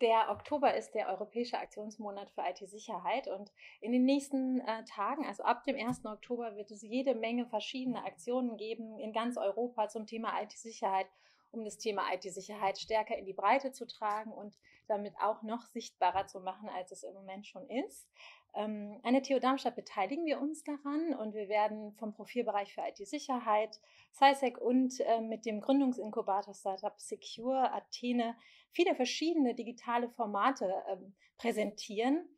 Der Oktober ist der Europäische Aktionsmonat für IT-Sicherheit und in den nächsten äh, Tagen, also ab dem 1. Oktober, wird es jede Menge verschiedene Aktionen geben in ganz Europa zum Thema IT-Sicherheit, um das Thema IT-Sicherheit stärker in die Breite zu tragen und damit auch noch sichtbarer zu machen, als es im Moment schon ist. Ähm, an der TU Darmstadt beteiligen wir uns daran und wir werden vom Profilbereich für IT-Sicherheit, SciSec und äh, mit dem Gründungsinkubator Startup Secure Athene viele verschiedene digitale Formate ähm, präsentieren.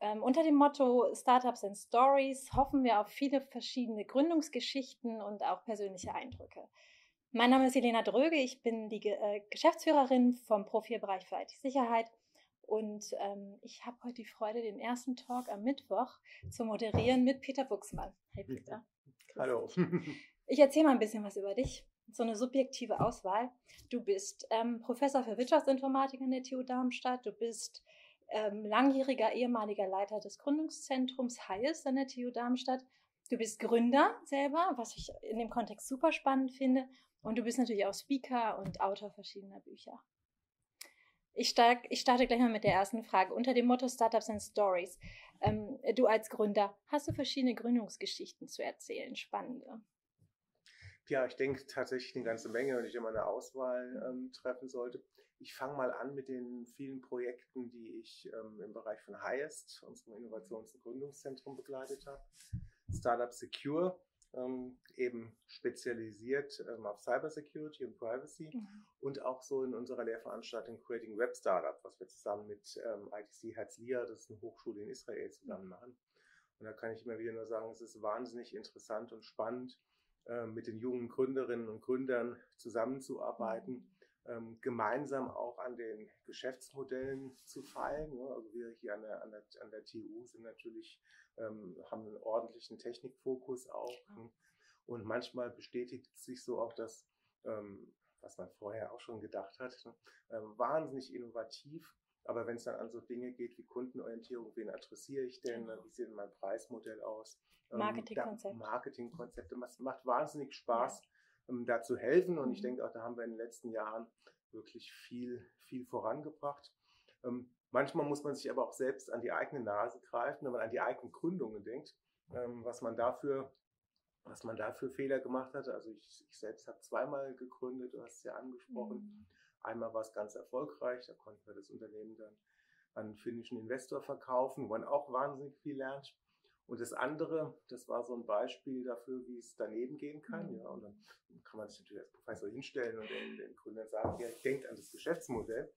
Ähm, unter dem Motto Startups and Stories hoffen wir auf viele verschiedene Gründungsgeschichten und auch persönliche Eindrücke. Mein Name ist Elena Dröge, ich bin die äh, Geschäftsführerin vom Profilbereich für IT-Sicherheit und ähm, ich habe heute die Freude, den ersten Talk am Mittwoch zu moderieren mit Peter Buchsmann. Hey Peter. Hallo. Ich erzähle mal ein bisschen was über dich. So eine subjektive Auswahl. Du bist ähm, Professor für Wirtschaftsinformatik an der TU Darmstadt. Du bist ähm, langjähriger ehemaliger Leiter des Gründungszentrums Hayes an der TU Darmstadt. Du bist Gründer selber, was ich in dem Kontext super spannend finde. Und du bist natürlich auch Speaker und Autor verschiedener Bücher. Ich, stark, ich starte gleich mal mit der ersten Frage. Unter dem Motto Startups and Stories. Ähm, du als Gründer, hast du verschiedene Gründungsgeschichten zu erzählen? Spannende. Ja, ich denke tatsächlich eine ganze Menge, wenn ich immer eine Auswahl ähm, treffen sollte. Ich fange mal an mit den vielen Projekten, die ich ähm, im Bereich von Highest, unserem Innovations- und Gründungszentrum, begleitet habe. Startup Secure ähm, eben spezialisiert ähm, auf Cybersecurity und Privacy mhm. und auch so in unserer Lehrveranstaltung Creating Web Startup, was wir zusammen mit ähm, ITC Herzliya, das ist eine Hochschule in Israel, zusammen machen. Und da kann ich immer wieder nur sagen, es ist wahnsinnig interessant und spannend, äh, mit den jungen Gründerinnen und Gründern zusammenzuarbeiten. Ähm, gemeinsam auch an den Geschäftsmodellen zu feilen. Ne? Also wir hier an der, an der, an der TU sind natürlich ähm, haben einen ordentlichen Technikfokus auch. Ne? Und manchmal bestätigt sich so auch das, ähm, was man vorher auch schon gedacht hat, ne? ähm, wahnsinnig innovativ. Aber wenn es dann an so Dinge geht wie Kundenorientierung, wen adressiere ich denn, genau. wie sieht denn mein Preismodell aus? Ähm, Marketingkonzept. Marketingkonzepte. Es macht wahnsinnig Spaß, ja. Ähm, da zu helfen. Und mhm. ich denke auch, da haben wir in den letzten Jahren wirklich viel, viel vorangebracht. Ähm, Manchmal muss man sich aber auch selbst an die eigene Nase greifen, wenn man an die eigenen Gründungen denkt, ähm, was man dafür was man da für Fehler gemacht hat. Also ich, ich selbst habe zweimal gegründet, du hast es ja angesprochen. Mhm. Einmal war es ganz erfolgreich, da konnten wir das Unternehmen dann an einen finnischen Investor verkaufen, wo man auch wahnsinnig viel lernt. Und das andere, das war so ein Beispiel dafür, wie es daneben gehen kann. Mhm. Ja, und dann kann man sich natürlich als Professor hinstellen und den, den Gründern sagen, ja, denkt an das Geschäftsmodell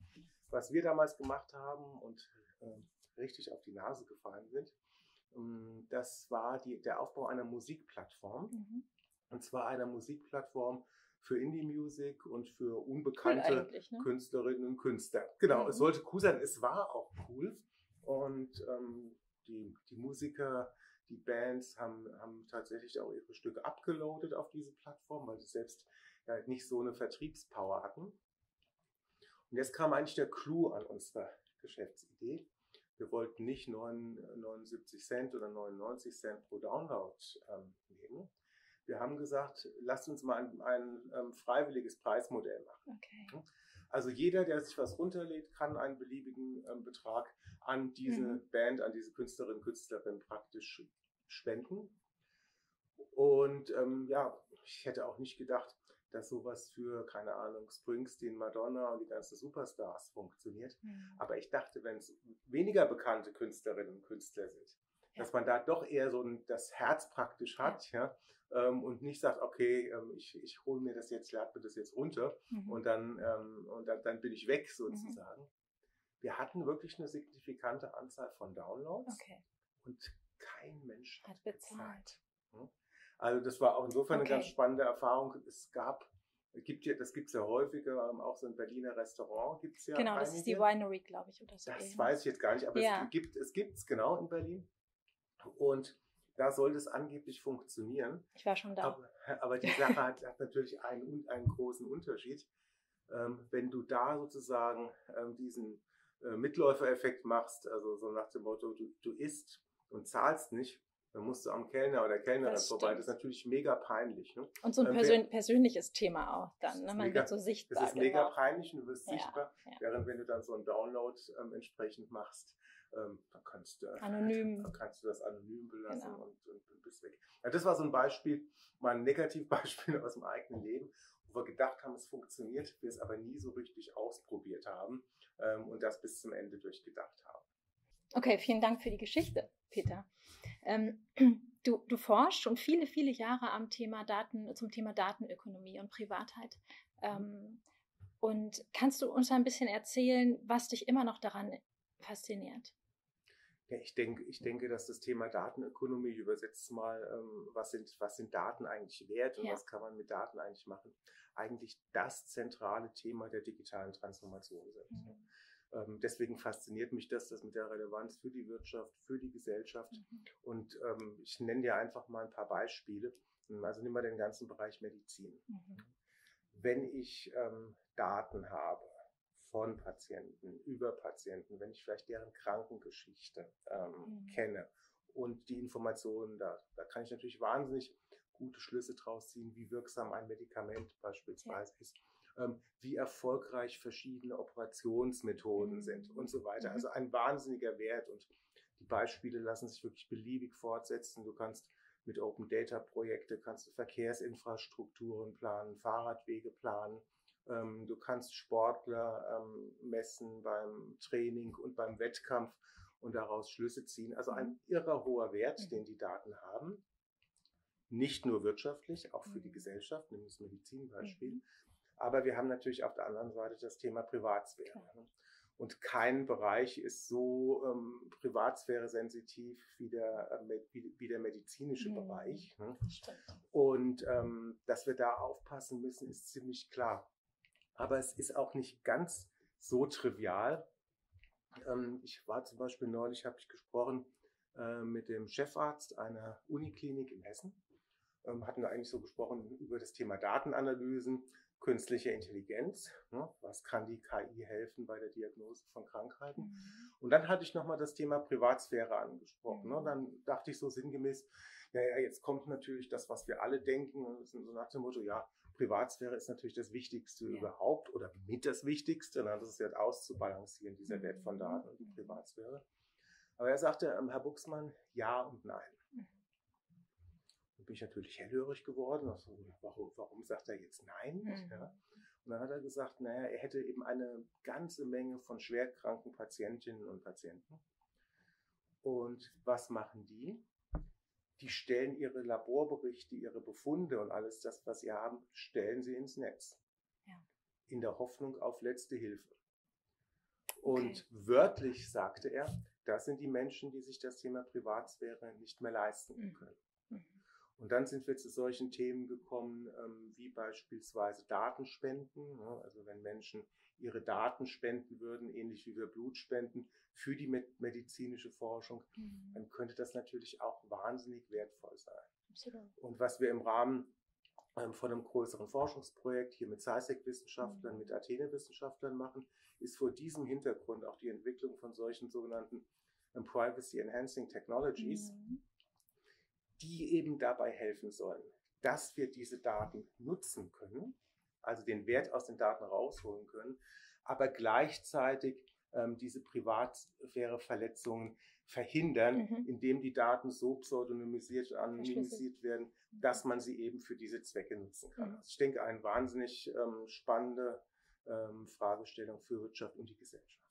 was wir damals gemacht haben und äh, richtig auf die Nase gefallen sind, ähm, das war die, der Aufbau einer Musikplattform. Mhm. Und zwar einer Musikplattform für Indie-Music und für unbekannte cool ne? Künstlerinnen und Künstler. Genau, mhm. es sollte cool sein, es war auch cool. Und ähm, die, die Musiker, die Bands haben, haben tatsächlich auch ihre Stücke abgeloadet auf diese Plattform, weil sie selbst ja, nicht so eine Vertriebspower hatten. Und jetzt kam eigentlich der Clou an unserer Geschäftsidee. Wir wollten nicht 79 Cent oder 99 Cent pro Download ähm, nehmen. Wir haben gesagt, lasst uns mal ein, ein ähm, freiwilliges Preismodell machen. Okay. Also jeder, der sich was runterlädt, kann einen beliebigen ähm, Betrag an diese mhm. Band, an diese Künstlerin, Künstlerin praktisch spenden. Und ähm, ja, ich hätte auch nicht gedacht, dass sowas für, keine Ahnung, Springsteen, Madonna und die ganzen Superstars funktioniert. Mhm. Aber ich dachte, wenn es weniger bekannte Künstlerinnen und Künstler sind, ja. dass man da doch eher so ein, das Herz praktisch hat, ja, ja ähm, und nicht sagt, okay, ähm, ich, ich hole mir das jetzt, lade mir das jetzt runter mhm. und dann, ähm, und dann, dann bin ich weg sozusagen. Mhm. Wir hatten wirklich eine signifikante Anzahl von Downloads okay. und kein Mensch hat, hat bezahlt. bezahlt. Hm? Also das war auch insofern okay. eine ganz spannende Erfahrung. Es gab, gibt ja, das gibt es ja häufiger, ähm, auch so ein Berliner Restaurant gibt es ja. Genau, einige. das ist die Winery, glaube ich, oder so. Das ähnlich. weiß ich jetzt gar nicht, aber ja. es gibt es gibt's genau in Berlin. Und da soll das angeblich funktionieren. Ich war schon da. Aber, aber die Sache hat, hat, natürlich einen, einen großen Unterschied. Ähm, wenn du da sozusagen ähm, diesen äh, Mitläufereffekt machst, also so nach dem Motto, du, du isst und zahlst nicht, dann musst du am Kellner oder Kellnerin vorbei. Das ist natürlich mega peinlich. Ne? Und so ein ähm, persön persönliches Thema auch dann. Ne? Man mega, wird so sichtbar. Das ist mega genau. peinlich und du wirst ja, sichtbar. Ja. Während wenn du dann so einen Download ähm, entsprechend machst, ähm, dann kannst du, anonym. dann kannst du das anonym belassen genau. und, und, bist weg. Ja, das war so ein Beispiel, mal ein Negativbeispiel aus dem eigenen Leben, wo wir gedacht haben, es funktioniert, wir es aber nie so richtig ausprobiert haben ähm, und das bis zum Ende durchgedacht haben. Okay, vielen Dank für die Geschichte, Peter. Ähm, du, du forschst schon viele, viele Jahre am Thema Daten, zum Thema Datenökonomie und Privatheit. Ähm, und kannst du uns ein bisschen erzählen, was dich immer noch daran fasziniert? Ich denke, ich denke, dass das Thema Datenökonomie, ich übersetze mal, ähm, was, sind, was sind Daten eigentlich wert und ja. was kann man mit Daten eigentlich machen, eigentlich das zentrale Thema der digitalen Transformation sind. Mhm. Ähm, deswegen fasziniert mich das, das mit der Relevanz für die Wirtschaft, für die Gesellschaft. Mhm. Und ähm, ich nenne dir einfach mal ein paar Beispiele. Also nehmen wir den ganzen Bereich Medizin. Mhm. Wenn ich ähm, Daten habe, von Patienten, über Patienten, wenn ich vielleicht deren Krankengeschichte ähm, mhm. kenne und die Informationen da, da kann ich natürlich wahnsinnig gute Schlüsse draus ziehen, wie wirksam ein Medikament beispielsweise ja. ist, ähm, wie erfolgreich verschiedene Operationsmethoden mhm. sind und so weiter. Mhm. Also ein wahnsinniger Wert und die Beispiele lassen sich wirklich beliebig fortsetzen. Du kannst mit Open Data Projekte kannst du Verkehrsinfrastrukturen planen, Fahrradwege planen, ähm, du kannst Sportler ähm, messen beim Training und beim Wettkampf und daraus Schlüsse ziehen. Also ein mhm. irrer hoher Wert, mhm. den die Daten haben. Nicht nur wirtschaftlich, auch für die mhm. Gesellschaft, nimm das Medizinbeispiel. Aber wir haben natürlich auf der anderen Seite das Thema Privatsphäre. Ne? Und kein Bereich ist so ähm, privatsphäre-sensitiv wie der, äh, wie, wie, der medizinische mhm. Bereich. Ne? Und ähm, dass wir da aufpassen müssen, ist ziemlich klar. Aber es ist auch nicht ganz so trivial. Ähm, ich war zum Beispiel neulich, habe ich gesprochen äh, mit dem Chefarzt einer Uniklinik in Hessen. Ähm, hatten wir eigentlich so gesprochen über das Thema Datenanalysen, künstliche Intelligenz. Ne? Was kann die KI helfen bei der Diagnose von Krankheiten? Mhm. Und dann hatte ich nochmal das Thema Privatsphäre angesprochen. Ne? Mhm. Dann dachte ich so sinngemäß, ja, ja, jetzt kommt natürlich das, was wir alle denken, so nach dem Motto, ja, Privatsphäre ist natürlich das Wichtigste ja. überhaupt oder mit das Wichtigste. Ne? Das ist ja auszubalancieren, dieser Wert von mhm. Daten und die Privatsphäre. Aber er sagte, ähm, Herr Buxmann, ja und nein. Mhm. Da bin ich natürlich hellhörig geworden. Also, warum, warum sagt er jetzt nein? Mhm. Ja. Und dann hat er gesagt, naja, er hätte eben eine ganze Menge von schwerkranken Patientinnen und Patienten. Und was machen die? Die stellen ihre Laborberichte, ihre Befunde und alles das, was sie haben, stellen sie ins Netz. Ja. In der Hoffnung auf letzte Hilfe. Und okay. wörtlich sagte er, das sind die Menschen, die sich das Thema Privatsphäre nicht mehr leisten mhm. können. Mhm. Und dann sind wir zu solchen Themen gekommen, ähm, wie beispielsweise Datenspenden. Ne? Also wenn Menschen ihre Daten spenden würden, ähnlich wie wir Blut spenden, für die medizinische Forschung, mhm. dann könnte das natürlich auch wahnsinnig wertvoll sein. Absolut. Und was wir im Rahmen ähm, von einem größeren Forschungsprojekt hier mit SciSec-Wissenschaftlern, mhm. mit Athene-Wissenschaftlern machen, ist vor diesem Hintergrund auch die Entwicklung von solchen sogenannten ähm, Privacy Enhancing Technologies, mhm. die eben dabei helfen sollen, dass wir diese Daten nutzen können, also den Wert aus den Daten rausholen können, aber gleichzeitig ähm, diese Privatsphäreverletzungen verhindern, mhm. indem die Daten so pseudonymisiert, anonymisiert werden, dass man sie eben für diese Zwecke nutzen kann. Mhm. Also ich denke, eine wahnsinnig ähm, spannende ähm, Fragestellung für Wirtschaft und die Gesellschaft.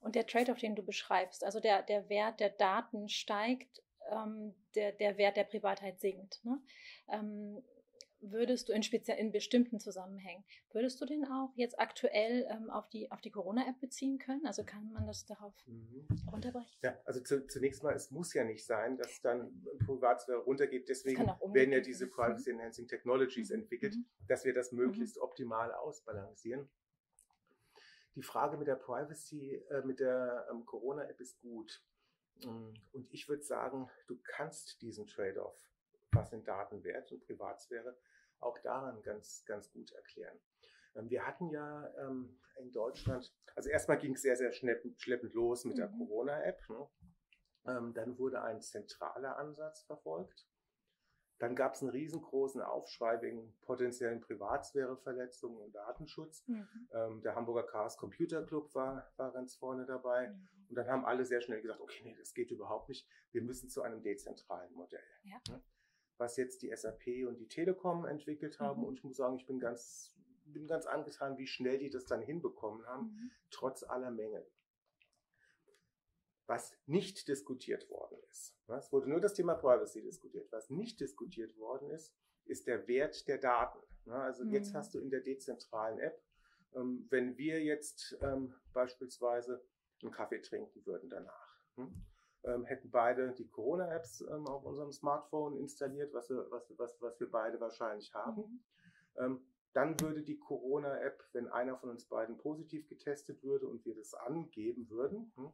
Und der Trade-off, den du beschreibst, also der, der Wert der Daten steigt, ähm, der, der Wert der Privatheit sinkt. Ne? Ähm, würdest du in, speziell, in bestimmten Zusammenhängen, würdest du den auch jetzt aktuell ähm, auf die, auf die Corona-App beziehen können? Also kann man das darauf mhm. runterbrechen? Ja, also zu, zunächst mal, es muss ja nicht sein, dass dann Privatsphäre runtergeht. Deswegen werden ja diese Privacy Enhancing Technologies mhm. entwickelt, mhm. dass wir das möglichst mhm. optimal ausbalancieren. Die Frage mit der Privacy, äh, mit der ähm, Corona-App ist gut. Mm, und ich würde sagen, du kannst diesen Trade-off was sind Daten wert und Privatsphäre, auch daran ganz, ganz gut erklären. Ähm, wir hatten ja ähm, in Deutschland, also erstmal ging es sehr, sehr schleppend, schleppend los mit mhm. der Corona-App. Ne? Ähm, dann wurde ein zentraler Ansatz verfolgt. Dann gab es einen riesengroßen Aufschrei wegen potenziellen Privatsphäreverletzungen und Datenschutz. Mhm. Ähm, der Hamburger Chaos Computer Club war, war ganz vorne dabei. Mhm. Und dann haben alle sehr schnell gesagt, okay, nee, das geht überhaupt nicht. Wir müssen zu einem dezentralen Modell. Ja. Was jetzt die SAP und die Telekom entwickelt haben. Mhm. Und ich muss sagen, ich bin ganz, bin ganz angetan, wie schnell die das dann hinbekommen haben, mhm. trotz aller Mängel was nicht diskutiert worden ist. Es wurde nur das Thema Privacy diskutiert. Was nicht diskutiert worden ist, ist der Wert der Daten. Also jetzt mhm. hast du in der dezentralen App, ähm, wenn wir jetzt ähm, beispielsweise einen Kaffee trinken würden danach, hm, ähm, hätten beide die Corona-Apps auf unserem Smartphone installiert, was wir, was, was, was wir beide wahrscheinlich haben. Mhm. Dann würde die Corona-App, wenn einer von uns beiden positiv getestet würde und wir das angeben würden, hm,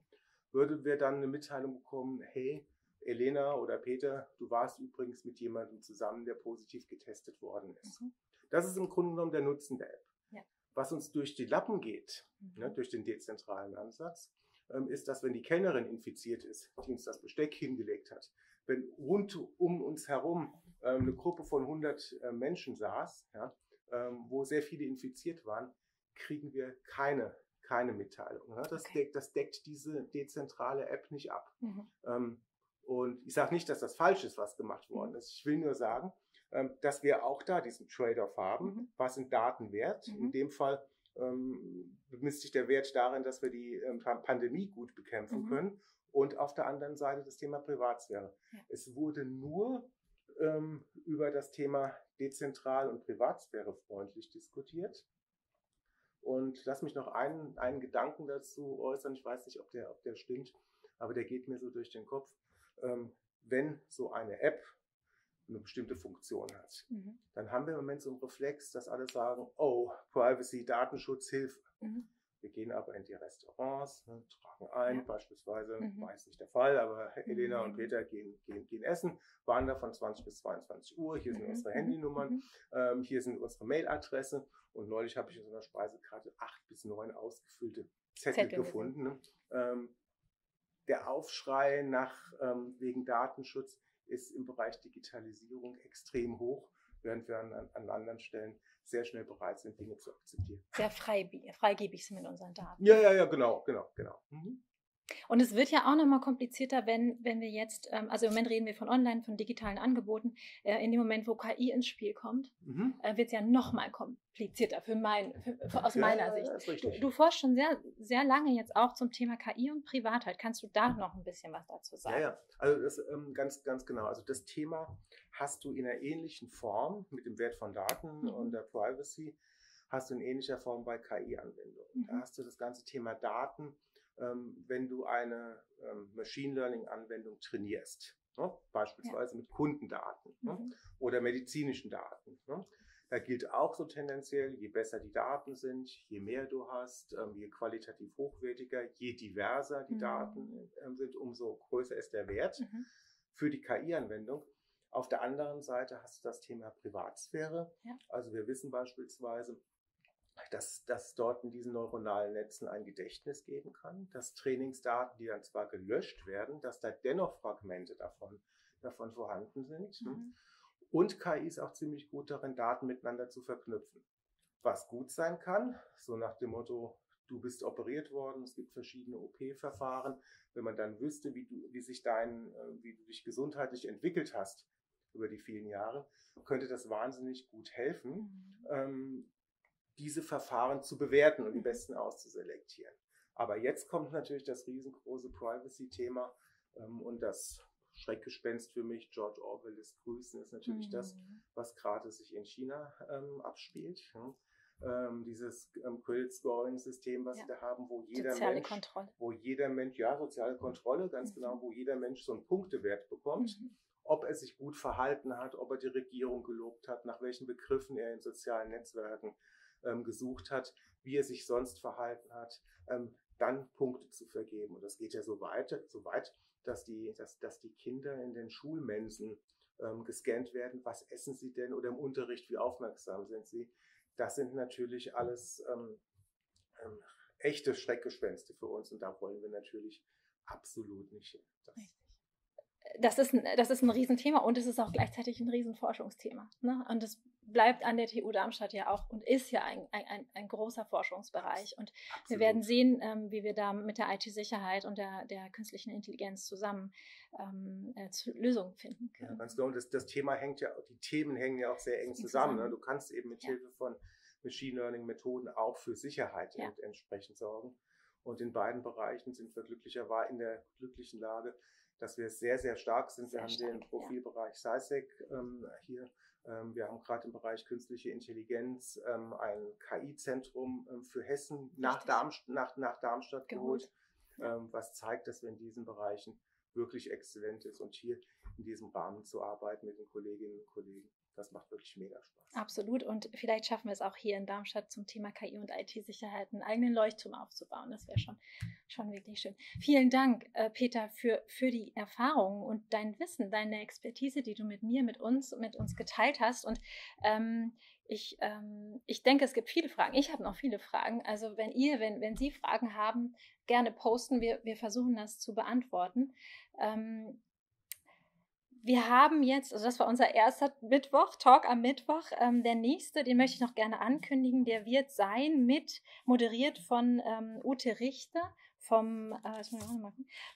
würden wir dann eine Mitteilung bekommen, hey, Elena oder Peter, du warst übrigens mit jemandem zusammen, der positiv getestet worden ist. Mhm. Das ist im Grunde genommen der Nutzen der App. Ja. Was uns durch die Lappen geht, mhm. ne, durch den dezentralen Ansatz, ähm, ist, dass wenn die Kellnerin infiziert ist, die uns das Besteck hingelegt hat, wenn rund um uns herum ähm, eine Gruppe von 100 äh, Menschen saß, ja, ähm, wo sehr viele infiziert waren, kriegen wir keine keine Mitteilung. Ne? Das, okay. deckt, das, deckt, diese dezentrale App nicht ab. Mhm. Ähm, und ich sage nicht, dass das falsch ist, was gemacht worden mhm. ist. Ich will nur sagen, ähm, dass wir auch da diesen Trade-off haben. Mhm. Was sind Daten wert? Mhm. In dem Fall ähm, bemisst sich der Wert darin, dass wir die ähm, Pandemie gut bekämpfen mhm. können. Und auf der anderen Seite das Thema Privatsphäre. Ja. Es wurde nur ähm, über das Thema dezentral und privatsphärefreundlich diskutiert. Und lass mich noch einen, einen Gedanken dazu äußern. Ich weiß nicht, ob der, ob der stimmt, aber der geht mir so durch den Kopf. Ähm, wenn so eine App eine bestimmte Funktion hat, mhm. dann haben wir im Moment so einen Reflex, dass alle sagen, oh, Privacy, Datenschutz, Hilfe. Mhm. Wir gehen aber in die Restaurants, ne, tragen ein, ja. beispielsweise, mhm. war jetzt nicht der Fall, aber Elena und mhm. Peter gehen, gehen, gehen essen, waren da von 20 bis 22 Uhr, hier sind mhm. unsere Handynummern, mhm. ähm, hier sind unsere Mailadresse und neulich habe ich in so einer Speisekarte acht bis neun ausgefüllte Zettel, Zettel gefunden. Ne? Ähm, der Aufschrei nach ähm, wegen Datenschutz ist im Bereich Digitalisierung extrem hoch, während wir an, an anderen Stellen sehr schnell bereit sind, Dinge zu akzeptieren. Sehr freigebig sind mit unseren Daten. Ja, ja, ja, genau, genau, genau. Mhm. Und es wird ja auch nochmal komplizierter, wenn, wenn wir jetzt, ähm, also im Moment reden wir von online, von digitalen Angeboten. Äh, in dem Moment, wo KI ins Spiel kommt, mhm. äh, wird es ja nochmal komplizierter für mein, für, für, aus ja, meiner Sicht. Du, du, forschst schon sehr, sehr lange jetzt auch zum Thema KI und Privatheit. Kannst du da noch ein bisschen was dazu sagen? Ja, ja. Also das, ähm, ganz, ganz genau. Also das Thema hast du in einer ähnlichen Form mit dem Wert von Daten mhm. und der Privacy, hast du in ähnlicher Form bei KI-Anwendungen. Mhm. Da hast du das ganze Thema Daten wenn du eine ähm, Machine Learning-Anwendung trainierst. Ne? Beispielsweise ja. mit Kundendaten ne? mhm. oder medizinischen Daten. Ne? Da gilt auch so tendenziell, je besser die Daten sind, je mehr du hast, ähm, je qualitativ hochwertiger, je diverser die mhm. Daten ähm, sind, umso größer ist der Wert mhm. für die KI-Anwendung. Auf der anderen Seite hast du das Thema Privatsphäre. Ja. Also wir wissen beispielsweise, dass, dass dort in diesen neuronalen Netzen ein Gedächtnis geben kann, dass Trainingsdaten, die dann zwar gelöscht werden, dass da dennoch Fragmente davon, davon vorhanden sind. Mhm. Und KI ist auch ziemlich gut darin, Daten miteinander zu verknüpfen. Was gut sein kann, so nach dem Motto, du bist operiert worden, es gibt verschiedene OP-Verfahren. Wenn man dann wüsste, wie, du, wie sich dein, äh, wie du dich gesundheitlich entwickelt hast über die vielen Jahre, könnte das wahnsinnig gut helfen, mhm. ähm, diese Verfahren zu bewerten und die mhm. besten auszuselektieren. Aber jetzt kommt natürlich das riesengroße Privacy-Thema ähm, und das Schreckgespenst für mich, George Orwell ist grüßen, ist natürlich mhm. das, was gerade sich in China ähm, abspielt. Hm? Ähm, dieses ähm, Credit Scoring System, was ja. sie da haben, wo jeder soziale Mensch, Kontrolle. wo jeder Mensch, ja, soziale Kontrolle, ganz mhm. genau, wo jeder Mensch so einen Punktewert bekommt, mhm. ob er sich gut verhalten hat, ob er die Regierung gelobt hat, nach welchen Begriffen er in sozialen Netzwerken ähm, gesucht hat, wie er sich sonst verhalten hat, ähm, dann Punkte zu vergeben. Und das geht ja so weit, so weit dass, die, dass, dass die Kinder in den Schulmensen ähm, gescannt werden. Was essen sie denn oder im Unterricht, wie aufmerksam sind sie? Das sind natürlich alles ähm, ähm, echte Schreckgespenste für uns und da wollen wir natürlich absolut nicht hin. Das, das ist, ein, das ist ein Riesenthema und es ist auch gleichzeitig ein Riesenforschungsthema. Ne? Und es bleibt an der TU Darmstadt ja auch und ist ja ein, ein, ein großer Forschungsbereich. Und Absolut. wir werden sehen, ähm, wie wir da mit der IT-Sicherheit und der, der künstlichen Intelligenz zusammen ähm, äh, Lösungen finden können. Ja, ganz genau. Und das, das Thema hängt ja, die Themen hängen ja auch sehr eng zusammen. Ne? Du kannst eben mit ja. Hilfe von Machine Learning Methoden auch für Sicherheit ja. entsprechend sorgen. Und in beiden Bereichen sind wir glücklicherweise in der glücklichen Lage, dass wir sehr, sehr stark sind. Sehr wir haben stark, den Profilbereich ja. SciSec ähm, hier. Ähm, wir haben gerade im Bereich künstliche Intelligenz ähm, ein KI-Zentrum ähm, für Hessen nach, Darm, nach, nach, Darmstadt geholt, geholt ähm, was zeigt, dass wir in diesen Bereichen wirklich exzellent ist und hier in diesem Rahmen zu arbeiten mit den Kolleginnen und Kollegen das macht wirklich mega Spaß. Absolut. Und vielleicht schaffen wir es auch hier in Darmstadt zum Thema KI und IT-Sicherheit einen eigenen Leuchtturm aufzubauen. Das wäre schon, schon wirklich schön. Vielen Dank, äh, Peter, für, für die Erfahrungen und dein Wissen, deine Expertise, die du mit mir, mit uns, mit uns geteilt hast. Und ähm, ich, ähm, ich denke, es gibt viele Fragen. Ich habe noch viele Fragen. Also wenn ihr, wenn, wenn Sie Fragen haben, gerne posten. Wir, wir versuchen das zu beantworten. Ähm, wir haben jetzt, also das war unser erster Mittwoch, Talk am Mittwoch. Ähm, der nächste, den möchte ich noch gerne ankündigen, der wird sein mit, moderiert von ähm, Ute Richter vom äh,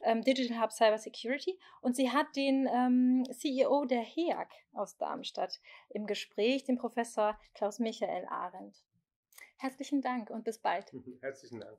ähm, Digital Hub Cyber Security und sie hat den ähm, CEO der HEAG aus Darmstadt im Gespräch, den Professor Klaus Michael Arendt. Herzlichen Dank und bis bald. Herzlichen Dank.